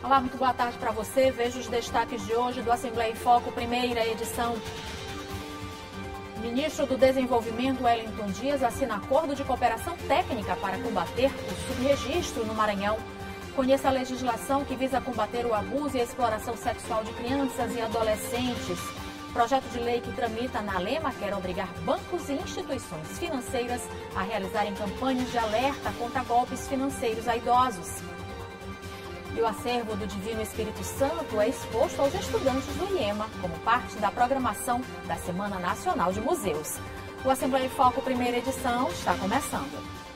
Olá, muito boa tarde para você. Veja os destaques de hoje do Assembleia em Foco, primeira edição. Ministro do Desenvolvimento, Wellington Dias, assina acordo de cooperação técnica para combater o subregistro no Maranhão. Conheça a legislação que visa combater o abuso e a exploração sexual de crianças e adolescentes. Projeto de lei que tramita na Lema quer obrigar bancos e instituições financeiras a realizarem campanhas de alerta contra golpes financeiros a idosos. E o acervo do Divino Espírito Santo é exposto aos estudantes do IEMA como parte da programação da Semana Nacional de Museus. O Assembleia em Foco primeira edição está começando.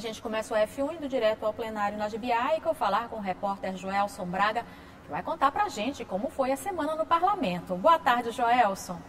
Gente começa o F1 indo direto ao plenário na GBA e que eu falar com o repórter Joelson Braga, que vai contar pra gente como foi a semana no parlamento. Boa tarde, Joelson.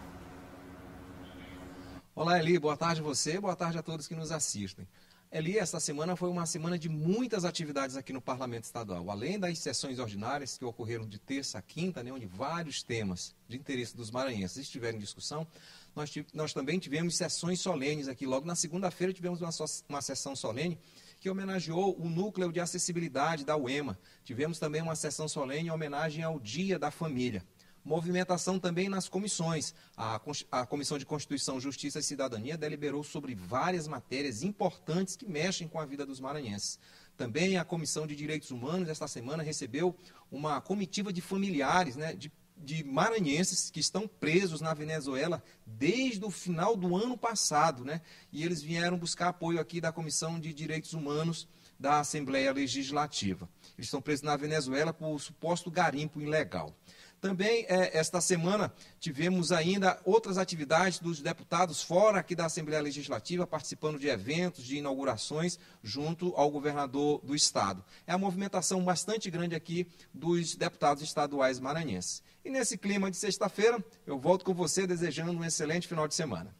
Olá, Eli. Boa tarde a você. Boa tarde a todos que nos assistem. Eli, esta semana foi uma semana de muitas atividades aqui no Parlamento Estadual. Além das sessões ordinárias que ocorreram de terça a quinta, né, onde vários temas de interesse dos maranhenses estiveram em discussão, nós, nós também tivemos sessões solenes aqui. Logo na segunda-feira tivemos uma, uma sessão solene que homenageou o núcleo de acessibilidade da UEMA. Tivemos também uma sessão solene em homenagem ao Dia da Família. Movimentação também nas comissões. A, a, Comissão de Constituição, Justiça e Cidadania deliberou sobre várias matérias importantes que mexem com a vida dos maranhenses. Também a Comissão de Direitos Humanos, esta semana, recebeu uma comitiva de familiares, né, de de maranhenses que estão presos na Venezuela desde o final do ano passado, né? E eles vieram buscar apoio aqui da Comissão de Direitos Humanos da Assembleia Legislativa. Eles estão presos na Venezuela por suposto garimpo ilegal. Também, é, esta semana, tivemos ainda outras atividades dos deputados fora aqui da Assembleia Legislativa, participando de eventos, de inaugurações, junto ao governador do Estado. É a movimentação bastante grande aqui dos deputados estaduais maranhenses. E nesse clima de sexta-feira, eu volto com você desejando um excelente final de semana.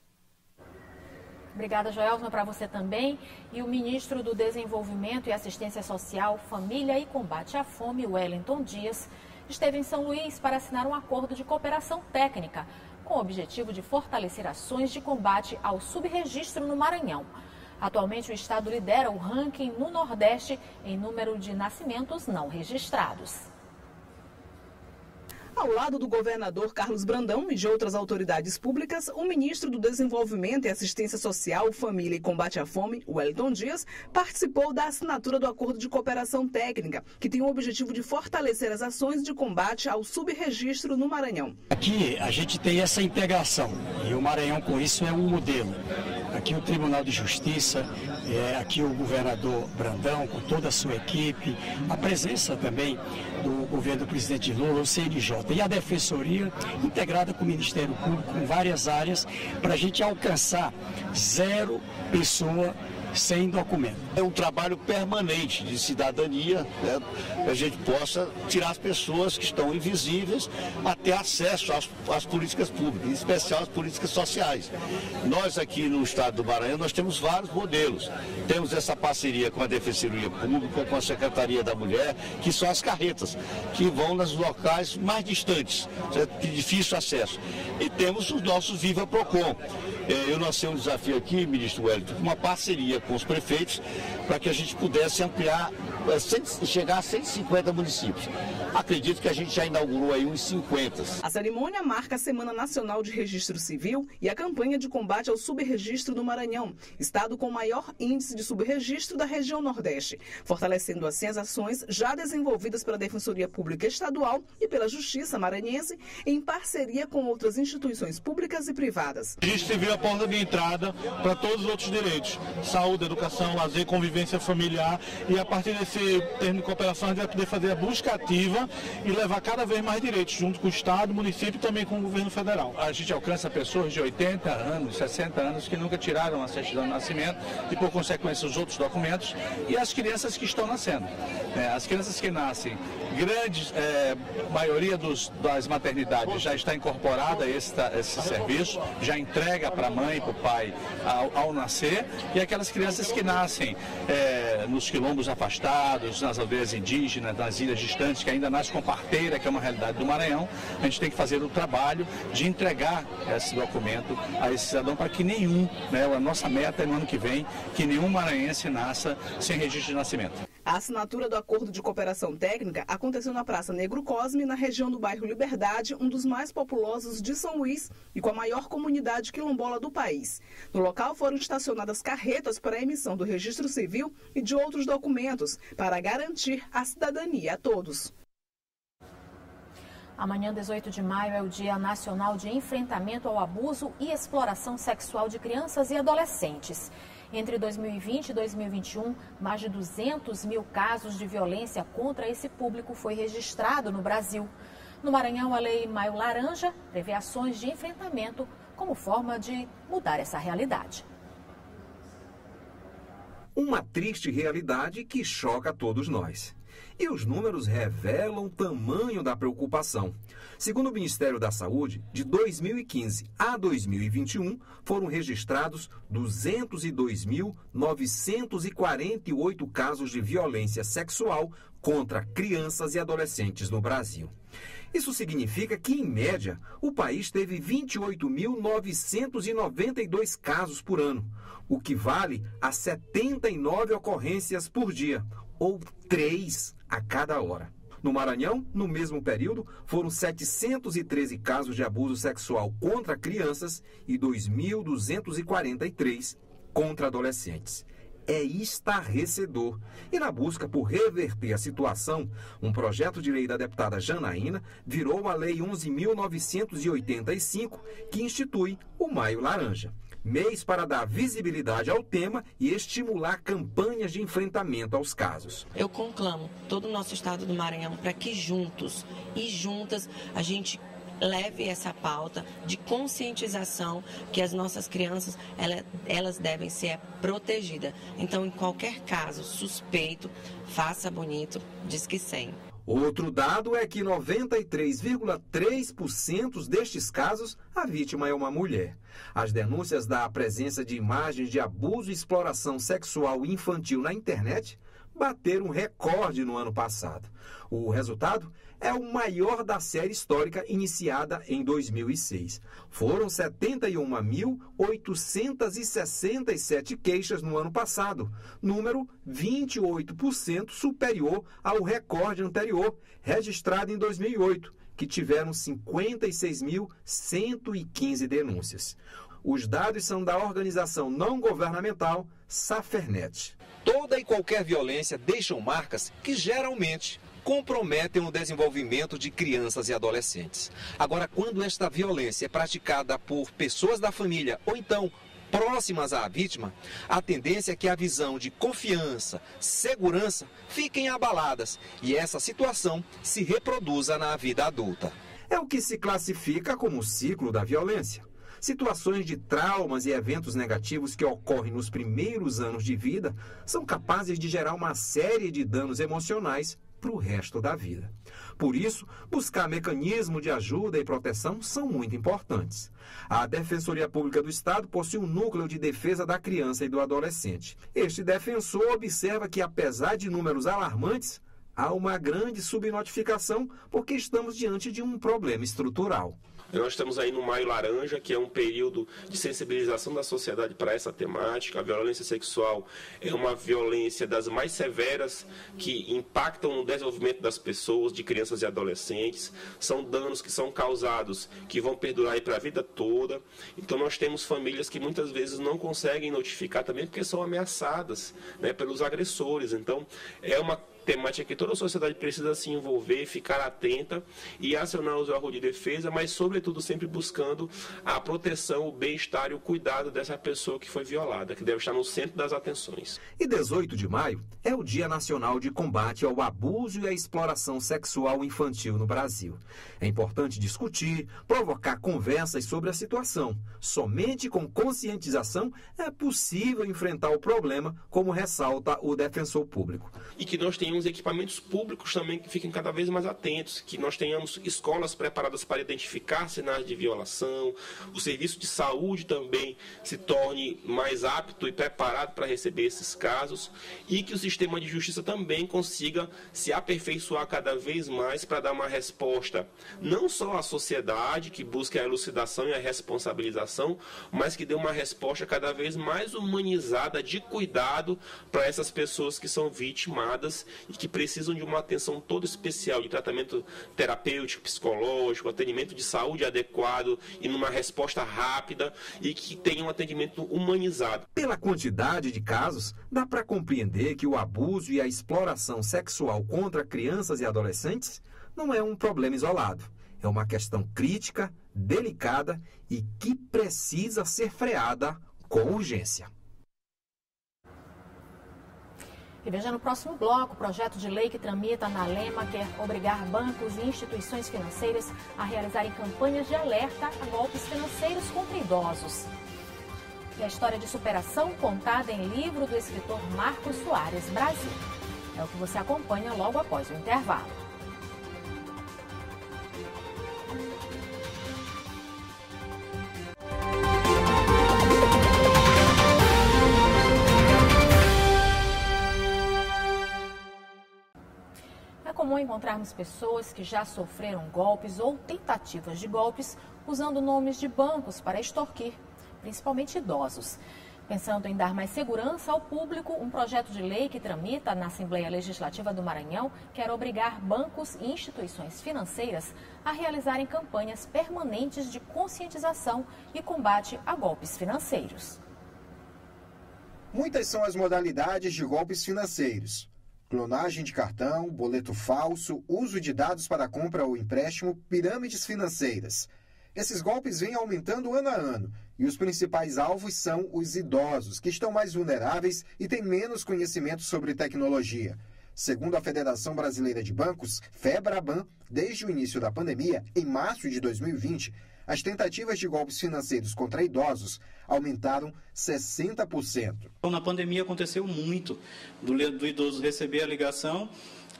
Obrigada, Joelson, para você também. E o ministro do Desenvolvimento e Assistência Social, Família e Combate à Fome, Wellington Dias, esteve em São Luís para assinar um acordo de cooperação técnica com o objetivo de fortalecer ações de combate ao subregistro no Maranhão. Atualmente, o estado lidera o ranking no Nordeste em número de nascimentos não registrados. Ao lado do governador Carlos Brandão e de outras autoridades públicas, o ministro do Desenvolvimento e Assistência Social, Família e Combate à Fome, Wellington Dias, participou da assinatura do acordo de cooperação técnica, que tem o objetivo de fortalecer as ações de combate ao subregistro no Maranhão. Aqui a gente tem essa integração e o Maranhão com isso é um modelo. Aqui o Tribunal de Justiça, é, aqui o governador Brandão com toda a sua equipe, a presença também do governo do presidente Lula, o CNJ e a Defensoria, integrada com o Ministério Público, com várias áreas, para a gente alcançar zero pessoa sem documento. É um trabalho permanente de cidadania, né, a gente possa tirar as pessoas que estão invisíveis a ter acesso às, às, políticas públicas, em especial às políticas sociais. Nós aqui no estado do Maranhão, nós temos vários modelos. Temos essa parceria com a Defensoria Pública, com a Secretaria da Mulher, que são as carretas, que vão nos locais mais distantes, de difícil acesso. E temos os nossos Viva Procon. É, eu lancei um desafio aqui, ministro Wellington, uma parceria com os prefeitos para que a gente pudesse ampliar, é, chegar a 150 municípios. Acredito que a gente já inaugurou aí uns 50. A cerimônia marca a Semana Nacional de Registro Civil e a campanha de combate ao subregistro no Maranhão, estado com maior índice de subregistro da região Nordeste, fortalecendo assim as ações já desenvolvidas pela Defensoria Pública Estadual e pela Justiça Maranhense, em parceria com outras instituições públicas e privadas. O registro civil é a porta de entrada para todos os outros direitos, saúde, educação, lazer, convivência familiar, e a partir desse termo de cooperação a gente vai poder fazer a busca ativa e levar cada vez mais direitos, junto com o Estado, município e também com o governo federal. A gente alcança pessoas de 80 anos, 60 anos que nunca tiraram a certidão de nascimento e, por consequência, os outros documentos, e as crianças que estão nascendo. É, as crianças que nascem, grande é, maioria dos, das maternidades já está incorporada a esse, esse serviço, já entrega para a mãe e para o pai ao, ao nascer, e aquelas crianças que nascem é, nos quilombos afastados, nas aldeias indígenas, nas ilhas distantes, que ainda nascem com parteira, que é uma realidade do Maranhão, a gente tem que fazer o trabalho de entregar esse documento a esse cidadão para que nenhum, né, a nossa meta é no ano que vem, que nenhum maranhense nasça sem registro de nascimento. A assinatura do acordo de cooperação técnica aconteceu na Praça Negro Cosme, na região do bairro Liberdade, um dos mais populosos de São Luís e com a maior comunidade quilombola do país. No local foram estacionadas carretas para a emissão do registro civil e de outros documentos para garantir a cidadania a todos. Amanhã, 18 de maio, é o Dia Nacional de Enfrentamento ao Abuso e Exploração Sexual de Crianças e Adolescentes. Entre 2020 e 2021, mais de 200 mil casos de violência contra esse público foi registrado no Brasil. No Maranhão, a Lei Maio Laranja prevê ações de enfrentamento como forma de mudar essa realidade. Uma triste realidade que choca todos nós. E os números revelam o tamanho da preocupação. Segundo o Ministério da Saúde, de 2015 a 2021 foram registrados 202.948 casos de violência sexual contra crianças e adolescentes no Brasil. Isso significa que, em média, o país teve 28.992 casos por ano, o que vale a 79 ocorrências por dia, ou 3 a cada hora. No Maranhão, no mesmo período, foram 713 casos de abuso sexual contra crianças e 2.243 contra adolescentes. É estarrecedor. E na busca por reverter a situação, um projeto de lei da deputada Janaína virou a Lei 11.985, que institui o Maio Laranja mês para dar visibilidade ao tema e estimular campanhas de enfrentamento aos casos. Eu conclamo todo o nosso estado do Maranhão para que juntos e juntas a gente leve essa pauta de conscientização que as nossas crianças elas, devem ser protegidas. Então, em qualquer caso suspeito, faça bonito, diz que 100. Outro dado é que 93,3% destes casos a vítima é uma mulher. As denúncias da presença de imagens de abuso e exploração sexual infantil na internet bateram recorde no ano passado. O resultado é o maior da série histórica iniciada em 2006. Foram 71.867 queixas no ano passado, número 28% superior ao recorde anterior, registrado em 2008, que tiveram 56.115 denúncias. Os dados são da organização não governamental Safernet. Toda e qualquer violência deixam marcas que geralmente comprometem o desenvolvimento de crianças e adolescentes. Agora, quando esta violência é praticada por pessoas da família ou então próximas à vítima, a tendência é que a visão de confiança, segurança fiquem abaladas e essa situação se reproduza na vida adulta. É o que se classifica como o ciclo da violência. Situações de traumas e eventos negativos que ocorrem nos primeiros anos de vida são capazes de gerar uma série de danos emocionais para o resto da vida. Por isso, buscar mecanismo de ajuda e proteção são muito importantes. A Defensoria Pública do Estado possui um núcleo de defesa da criança e do adolescente. Este defensor observa que, apesar de números alarmantes, há uma grande subnotificação porque estamos diante de um problema estrutural. Nós estamos aí no Maio Laranja, que é um período de sensibilização da sociedade para essa temática. A violência sexual é uma violência das mais severas que impactam no desenvolvimento das pessoas, de crianças e adolescentes. São danos que são causados, que vão perdurar para a vida toda. Então nós temos famílias que muitas vezes não conseguem notificar também porque são ameaçadas né, pelos agressores. Então é uma temática que toda a sociedade precisa se envolver, ficar atenta e acionar os órgãos de defesa, mas sobretudo sempre buscando a proteção, o bem-estar e o cuidado dessa pessoa que foi violada, que deve estar no centro das atenções. E 18 de maio é o Dia Nacional de Combate ao Abuso e à Exploração Sexual Infantil no Brasil. É importante discutir, provocar conversas sobre a situação. Somente com conscientização é possível enfrentar o problema, como ressalta o defensor público. E que nós tenhamos tenhamos equipamentos públicos também que fiquem cada vez mais atentos, que nós tenhamos escolas preparadas para identificar sinais de violação, o serviço de saúde também se torne mais apto e preparado para receber esses casos e que o sistema de justiça também consiga se aperfeiçoar cada vez mais para dar uma resposta não só à sociedade que busca a elucidação e a responsabilização, mas que dê uma resposta cada vez mais humanizada de cuidado para essas pessoas que são vitimadas e que precisam de uma atenção toda especial de tratamento terapêutico, psicológico, atendimento de saúde adequado e numa resposta rápida e que tenha um atendimento humanizado. Pela quantidade de casos, dá para compreender que o abuso e a exploração sexual contra crianças e adolescentes não é um problema isolado. É uma questão crítica, delicada e que precisa ser freada com urgência. E veja no próximo bloco, o projeto de lei que tramita na Lema quer obrigar bancos e instituições financeiras a realizarem campanhas de alerta a golpes financeiros contra idosos. E a história de superação contada em livro do escritor Marcos Soares Brasil. É o que você acompanha logo após o intervalo. Encontrarmos pessoas que já sofreram golpes ou tentativas de golpes usando nomes de bancos para extorquir, principalmente idosos. Pensando em dar mais segurança ao público, um projeto de lei que tramita na Assembleia Legislativa do Maranhão quer obrigar bancos e instituições financeiras a realizarem campanhas permanentes de conscientização e combate a golpes financeiros. Muitas são as modalidades de golpes financeiros clonagem de cartão, boleto falso, uso de dados para compra ou empréstimo, pirâmides financeiras. Esses golpes vêm aumentando ano a ano e os principais alvos são os idosos, que estão mais vulneráveis e têm menos conhecimento sobre tecnologia. Segundo a Federação Brasileira de Bancos, FEBRABAN, desde o início da pandemia, em março de 2020, as tentativas de golpes financeiros contra idosos aumentaram 60%. Então, na pandemia aconteceu muito do, do idoso receber a ligação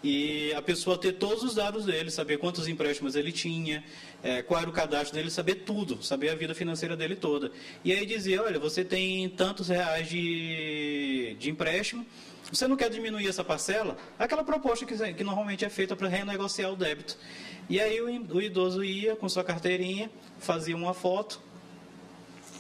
e a pessoa ter todos os dados dele, saber quantos empréstimos ele tinha, é, qual era o cadastro dele, saber tudo, saber a vida financeira dele toda. E aí dizer, olha, você tem tantos reais de, de empréstimo, você não quer diminuir essa parcela? Aquela proposta que, que normalmente é feita para renegociar o débito. E aí o, o idoso ia com sua carteirinha, fazia uma foto,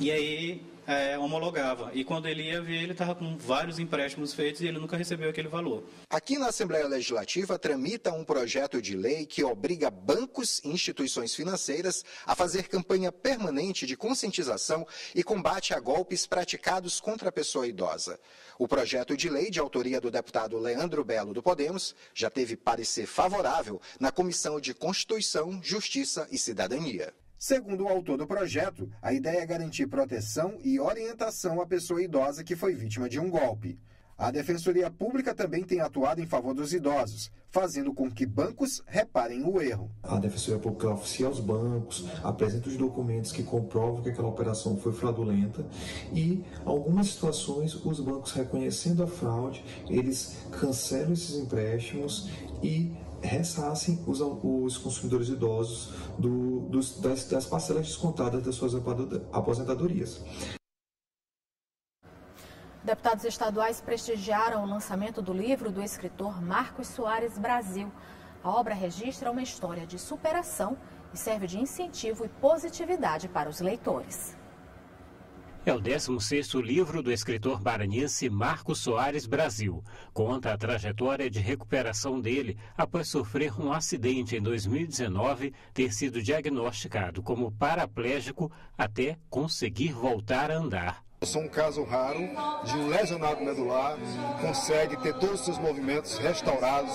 e aí é, homologava. E quando ele ia ver, ele estava com vários empréstimos feitos e ele nunca recebeu aquele valor. Aqui na Assembleia Legislativa tramita um projeto de lei que obriga bancos e instituições financeiras a fazer campanha permanente de conscientização e combate a golpes praticados contra a pessoa idosa. O projeto de lei, de autoria do deputado Leandro Belo do Podemos, já teve parecer favorável na Comissão de Constituição, Justiça e Cidadania. Segundo o autor do projeto, a ideia é garantir proteção e orientação à pessoa idosa que foi vítima de um golpe. A Defensoria Pública também tem atuado em favor dos idosos, fazendo com que bancos reparem o erro. A Defensoria Pública oficia aos bancos, apresenta os documentos que comprovam que aquela operação foi fraudulenta e, algumas situações, os bancos reconhecendo a fraude, eles cancelam esses empréstimos e ressarcem os, os consumidores idosos do, dos, das, das parcelas descontadas das suas aposentadorias. Deputados estaduais prestigiaram o lançamento do livro do escritor Marcos Soares Brasil. A obra registra uma história de superação e serve de incentivo e positividade para os leitores. É o 16º livro do escritor maranhense Marcos Soares Brasil. Conta a trajetória de recuperação dele após sofrer um acidente em 2019, ter sido diagnosticado como paraplégico até conseguir voltar a andar. Sou um caso raro de um lesionado medular consegue ter todos os seus movimentos restaurados.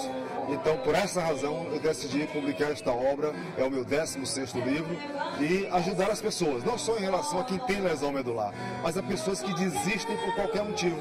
Então, por essa razão, eu decidi publicar esta obra, é o meu 16º livro, e ajudar as pessoas, não só em relação a quem tem lesão medular, mas a pessoas que desistem por qualquer motivo,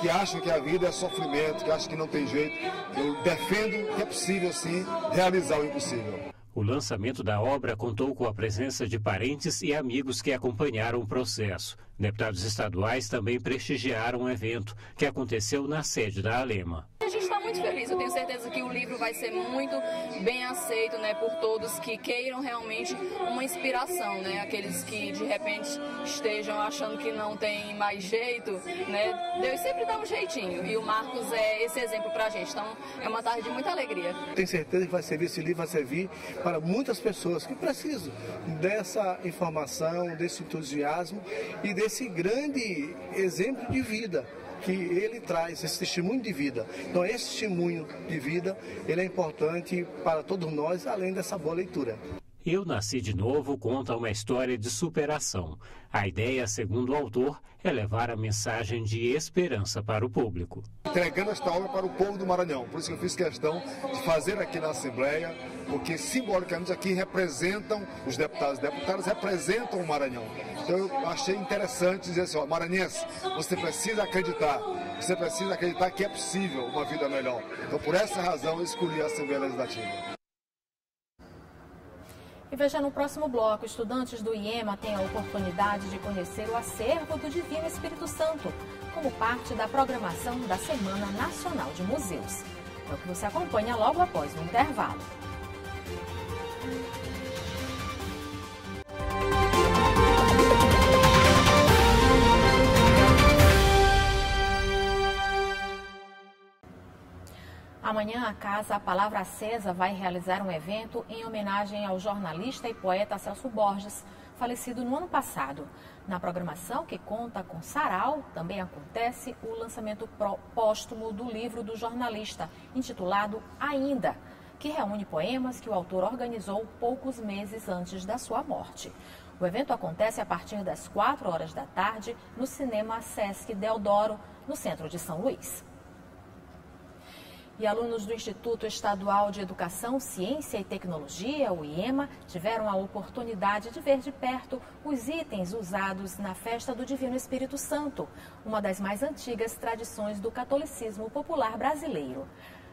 que acham que a vida é sofrimento, que acham que não tem jeito. Eu defendo que é possível, sim, realizar o impossível. O lançamento da obra contou com a presença de parentes e amigos que acompanharam o processo. Deputados estaduais também prestigiaram o evento, que aconteceu na sede da Alema. A gente está muito feliz, eu tenho certeza que o livro vai ser muito bem aceito né, por todos que queiram realmente uma inspiração, né? Aqueles que de repente estejam achando que não tem mais jeito, né? Deus sempre dá um jeitinho e o Marcos é esse exemplo para a gente, então é uma tarde de muita alegria. Tenho certeza que vai servir, esse livro vai servir para muitas pessoas que precisam dessa informação, desse entusiasmo e desse esse grande exemplo de vida que ele traz, esse testemunho de vida. Então, esse testemunho de vida, ele é importante para todos nós, além dessa boa leitura. Eu Nasci de Novo conta uma história de superação. A ideia, segundo o autor, é levar a mensagem de esperança para o público. Entregando esta obra para o povo do Maranhão. Por isso que eu fiz questão de fazer aqui na Assembleia, porque simbolicamente aqui representam, os deputados e deputadas representam o Maranhão. Então eu achei interessante dizer assim, ó, maranhense, você precisa acreditar, você precisa acreditar que é possível uma vida melhor. Então por essa razão eu escolhi a Assembleia Legislativa. E veja no próximo bloco, estudantes do IEMA têm a oportunidade de conhecer o acervo do Divino Espírito Santo, como parte da programação da Semana Nacional de Museus. É o que você acompanha logo após o intervalo. Amanhã, a Casa Palavra Acesa vai realizar um evento em homenagem ao jornalista e poeta Celso Borges, falecido no ano passado. Na programação, que conta com sarau, também acontece o lançamento póstumo do livro do jornalista, intitulado Ainda, que reúne poemas que o autor organizou poucos meses antes da sua morte. O evento acontece a partir das 4 horas da tarde no Cinema Sesc Deodoro, no centro de São Luís. E alunos do Instituto Estadual de Educação, Ciência e Tecnologia, o IEMA, tiveram a oportunidade de ver de perto os itens usados na festa do Divino Espírito Santo, uma das mais antigas tradições do catolicismo popular brasileiro.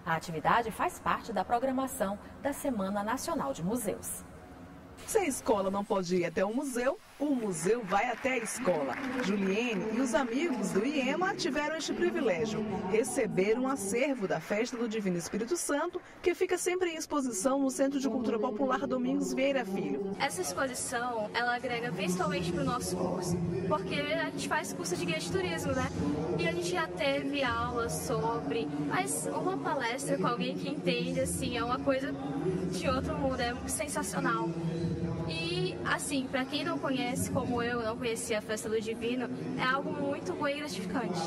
A atividade faz parte da programação da Semana Nacional de Museus. Se a escola não pode ir até o museu, o museu vai até a escola. Juliene e os amigos do IEMA tiveram este privilégio, receber um acervo da Festa do Divino Espírito Santo, que fica sempre em exposição no Centro de Cultura Popular Domingos Vieira Filho. Essa exposição, ela agrega principalmente para o nosso curso, porque a gente faz curso de guia de turismo, né? E a gente já teve aulas sobre, mas uma palestra com alguém que entende, assim, é uma coisa de outro mundo, é sensacional. Assim, para quem não conhece, como eu, não conhecia a Festa do Divino, é algo muito bom e gratificante.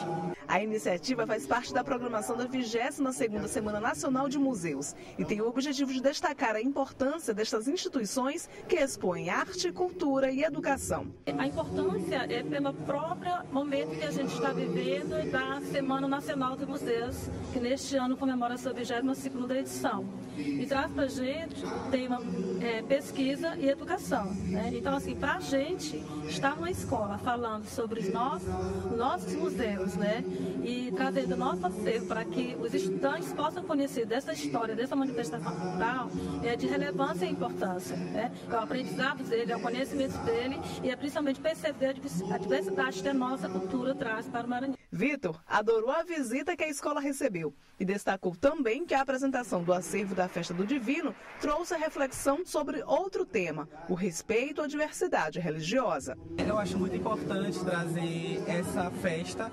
A iniciativa faz parte da programação da 22ª Semana Nacional de Museus e tem o objetivo de destacar a importância destas instituições que expõem arte, cultura e educação. A importância é pelo próprio momento que a gente está vivendo da Semana Nacional de Museus, que neste ano comemora a sua 22ª edição. E traz para a gente o tema é, pesquisa e educação. Né? Então, assim, para a gente estar numa escola falando sobre os nossos, nossos museus, né? e trazendo nosso acervo para que os estudantes possam conhecer dessa história, dessa manifestação cultural, é de relevância e importância. Né? É o aprendizado dele, é o conhecimento dele e é principalmente perceber a diversidade que a nossa cultura traz para o Maranhão. Vitor adorou a visita que a escola recebeu e destacou também que a apresentação do acervo da Festa do Divino trouxe a reflexão sobre outro tema, o respeito à diversidade religiosa. Eu acho muito importante trazer essa festa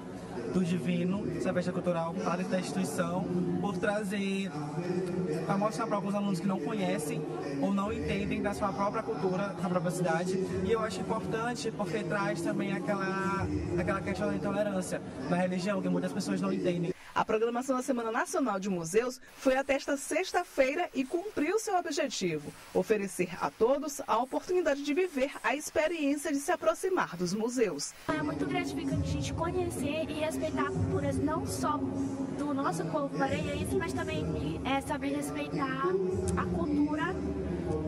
do Divino, essa festa cultural para dentro da instituição, por trazer, para mostrar para alguns alunos que não conhecem ou não entendem da sua própria cultura, da própria cidade. E eu acho importante porque traz também aquela, aquela questão da intolerância na religião, que muitas pessoas não entendem. A programação da Semana Nacional de Museus foi até esta sexta-feira e cumpriu seu objetivo: oferecer a todos a oportunidade de viver a experiência de se aproximar dos museus. É muito gratificante a gente conhecer e respeitar a cultura não só do nosso povo maranhense, mas também é, saber respeitar a cultura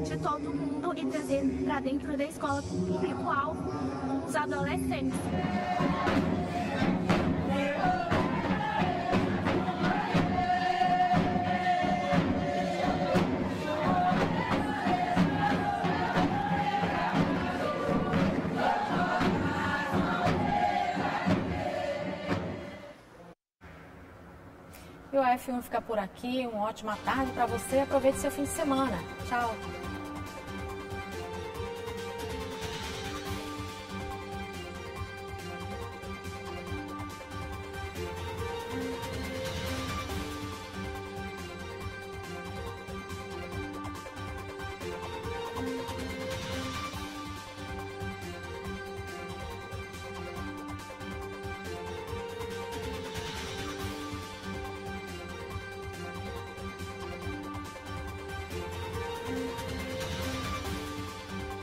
de todo mundo e trazer para dentro da escola público-alvo, os adolescentes. A F1 fica por aqui. Uma ótima tarde para você. Aproveite seu fim de semana. Tchau.